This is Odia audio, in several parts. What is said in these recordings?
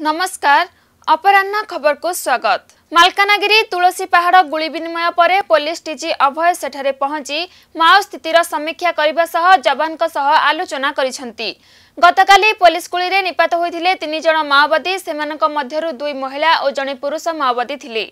নমস্কার, অপরাহ্ন খবরকু স্বাগত। মালকানগিরি তুলসী পাহাড় গুলি বিনিময় পরে পুলিশ ডিজি অভয় সেঠারে পৌঁছি মাও স্থিতির সমীক্ষা করা সহ যবান আলোচনা করেছেন গতকাল পুলিশ গুলিরে নিপাত হয়েছে তিনজন মাওবাদী সে মধ্যে দুই মহিলা ও জনে পুরুষ মাওবাদী লে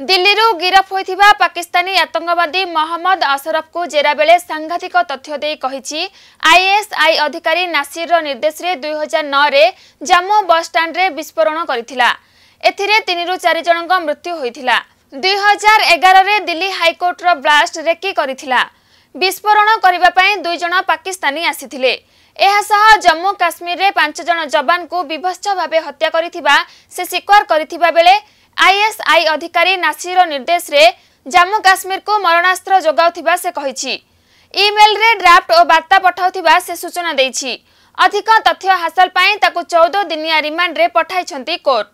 ଦିଲ୍ଲୀରୁ ଗିରଫ ହୋଇଥିବା ପାକିସ୍ତାନୀ ଆତଙ୍କବାଦୀ ମହମ୍ମଦ ଆସରଫକୁ ଜେରା ବେଳେ ସାଂଘାତିକ ତଥ୍ୟ ଦେଇ କହିଛି ଆଇଏସ୍ଆଇ ଅଧିକାରୀ ନାସିରର ନିର୍ଦ୍ଦେଶରେ ଦୁଇ ହଜାର ନଅରେ ଜାମ୍ମୁ ବସ୍ଷ୍ଟାଣ୍ଡରେ ବିସ୍ଫୋରଣ କରିଥିଲା। ଏଥିରେ ତିନିରୁ ଚାରି ଜଣଙ୍କ ମୃତ୍ୟୁ ହୋଇଥିଲା। ଦୁଇ ହଜାର ଏଗାରରେ ଦିଲ୍ଲୀ ହାଇକୋର୍ଟର ବ୍ଲାଷ୍ଟ ରେକି କରିଥିଲା। ବିସ୍ଫୋରଣ କରିବା ପାଇଁ ଦୁଇ ଜଣ ପାକିସ୍ତାନୀ ଆସିଥିଲେ। ଏହାସହ ଜମ୍ମୁ କାଶ୍ମୀରରେ ପାଞ୍ଚ ଜଣ ଯବାନଙ୍କୁ ବିଭତ୍ସ ଭାବେ ହତ୍ୟା କରିଥିବା ସେ ସ୍ୱୀକାର କରିଥିବା ବେଳେ ଆଇଏସ୍ଆଇ ଅଧିକାରୀ ନାସିର ନିର୍ଦ୍ଦେଶରେ ଜାମ୍ମୁ କାଶ୍ମୀରକୁ ମରଣାସ୍ତ୍ର ଯୋଗାଉଥିବା ସେ କହିଛି। ଇମେଲରେ ଡ୍ରାଫ୍ଟ ଓ ବାର୍ତ୍ତା ପଠାଉଥିବା ସେ ସୂଚନା ଦେଇଛି। ଅଧିକ ତଥ୍ୟ ହାସଲ ପାଇଁ ତାକୁ ଚଉଦ ଦିନିଆ ରିମାଣ୍ଡରେ ପଠାଇଛନ୍ତି କୋର୍ଟ।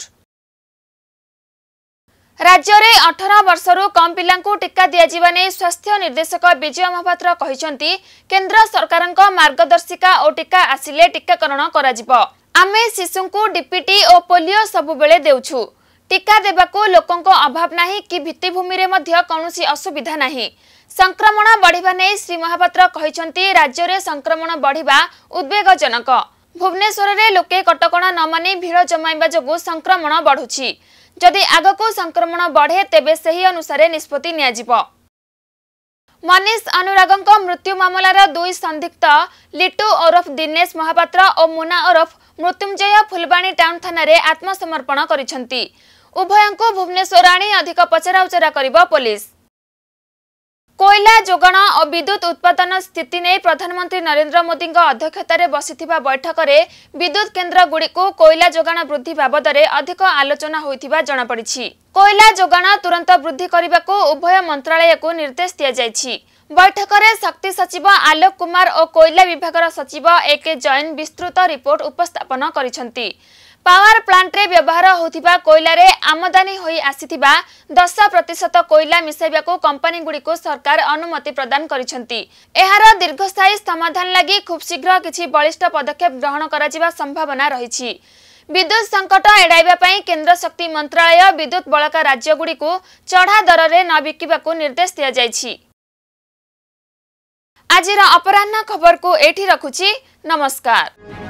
ରାଜ୍ୟରେ ଅଠର ବର୍ଷରୁ କମ୍ ପିଲାଙ୍କୁ ଟିକା ଦିଆଯିବା ନେଇ ସ୍ୱାସ୍ଥ୍ୟ ନିର୍ଦ୍ଦେଶକ ବିଜୟ ମହାପାତ୍ର କହିଛନ୍ତି କେନ୍ଦ୍ର ସରକାରଙ୍କ ମାର୍ଗଦର୍ଶିକା ଓ ଟିକା ଆସିଲେ ଟିକାକରଣ କରାଯିବ। ଆମେ ଶିଶୁଙ୍କୁ ଡିପିଟି ଓ ପୋଲିଓ ସବୁବେଳେ ଦେଉଛୁ। ଟିକା ଦେବାକୁ ଲୋକଙ୍କ ଅଭାବ ନାହିଁ କି ଭିତ୍ତିଭୂମିରେ ମଧ୍ୟ କୌଣସି ଅସୁବିଧା ନାହିଁ। ସଂକ୍ରମଣ ବଢ଼ିବା ନେଇ ଶ୍ରୀ ମହାପାତ୍ର କହିଛନ୍ତି ରାଜ୍ୟରେ ସଂକ୍ରମଣ ବଢ଼ିବା ଉଦ୍ବେଗଜନକ। ଭୁବନେଶ୍ୱରରେ ଲୋକେ କଟକଣା ନ ମାନି ଭିଡ଼ ଜମାଇବା ଯୋଗୁଁ ସଂକ୍ରମଣ ବଢ଼ୁଛି। ଯଦି ଆଗକୁ ସଂକ୍ରମଣ ବଢ଼େ ତେବେ ସେହି ଅନୁସାରେ ନିଷ୍ପତ୍ତି ନିଆଯିବ। ମନୀଷ ଅନୁରାଗଙ୍କ ମୃତ୍ୟୁ ମାମଲାର ଦୁଇ ସନ୍ଦିଗ୍ଧ ଲିଟୁ ଓରଫ ଦିନେଶ ମହାପାତ୍ର ଓ ମୁନା ଓରଫ ମୃତ୍ୟୁଞ୍ଜୟ ଫୁଲବାଣୀ ଟାଉନ ଥାନାରେ ଆତ୍ମସମର୍ପଣ କରିଛନ୍ତି। ଉଭୟଙ୍କୁ ଭୁବନେଶ୍ୱର ଆଣି ଅଧିକ ପଚରାଉଚରା କରିବ ପୋଲିସ। କୋଇଲା ଯୋଗାଣ ଓ ବିଦ୍ୟୁତ ଉତ୍ପାଦନ ସ୍ଥିତି ନେଇ ପ୍ରଧାନମନ୍ତ୍ରୀ ନରେନ୍ଦ୍ର ମୋଦିଙ୍କ ଅଧ୍ୟକ୍ଷତାରେ ବସିଥିବା ବୈଠକରେ ବିଦ୍ୟୁତ କେନ୍ଦ୍ରଗୁଡ଼ିକୁ କୋଇଲା ଯୋଗାଣ ବୃଦ୍ଧି ବାବଦରେ ଅଧିକ ଆଲୋଚନା ହୋଇଥିବା ଜଣାପଡ଼ିଛି। କୋଇଲା ଯୋଗାଣ ତୁରନ୍ତ ବୃଦ୍ଧି କରିବାକୁ ଉଭୟ ମନ୍ତ୍ରାଳୟକୁ ନିର୍ଦ୍ଦେଶ ଦିଆଯାଇଛି। ବୈଠକରେ ଶକ୍ତି ସଚିବ ଆଲୋକ କୁମାର ଓ କୋଇଲା ବିଭାଗର ସଚିବ ଏ କେ ଜୈନ ବିସ୍ତୃତ ରିପୋର୍ଟ ଉପସ୍ଥାପନ କରିଛନ୍ତି। ପାୱାର ପ୍ଲାଣ୍ଟରେ ବ୍ୟବହାର ହେଉଥିବା କୋଇଲାରେ ଆମଦାନୀ ହୋଇ ଆସିଥିବା ଦଶ ପ୍ରତିଶତ କୋଇଲା ମିଶାଇବାକୁ କମ୍ପାନୀଗୁଡ଼ିକୁ ସରକାର ଅନୁମତି ପ୍ରଦାନ କରିଛନ୍ତି। ଏହାର ଦୀର୍ଘସ୍ଥାୟୀ ସମାଧାନ ଲାଗି ଖୁବ୍ ଶୀଘ୍ର କିଛି ବଳିଷ୍ଠ ପଦକ୍ଷେପ ଗ୍ରହଣ କରାଯିବା ସମ୍ଭାବନା ରହିଛି। ବିଦ୍ୟୁତ ସଙ୍କଟ ଏଡ଼ାଇବା ପାଇଁ କେନ୍ଦ୍ର ଶକ୍ତି ମନ୍ତ୍ରାଳୟ ବିଦ୍ୟୁତ ବଳକା ରାଜ୍ୟଗୁଡ଼ିକୁ ଚଢ଼ା ଦରରେ ନ ବିକିବାକୁ ନିର୍ଦ୍ଦେଶ ଦିଆଯାଇଛି। ଆଜିର ଅପରାହ୍ନ ଖବରକୁ ଏଇଠି ରଖୁଛି ନମସ୍କାର